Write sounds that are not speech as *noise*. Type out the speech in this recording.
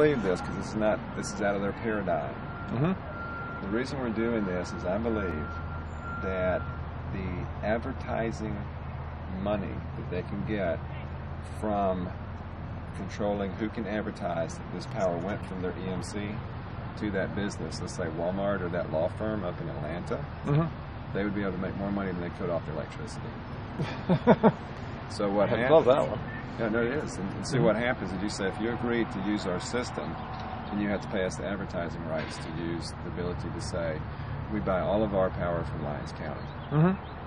believe this because is not this is out of their paradigm. Mm-hmm. The reason we're doing this is I believe that the advertising money that they can get from controlling who can advertise this power went from their EMC to that business, let's say Walmart or that law firm up in Atlanta, Mm-hmm. they would be able to make more money than they could off their electricity. *laughs* So what I happens? love that one. Yeah, no, it is. And, and see what happens is you say if you agree to use our system, then you have to pay us the advertising rights to use the ability to say we buy all of our power from Lyons County, Mm-hmm.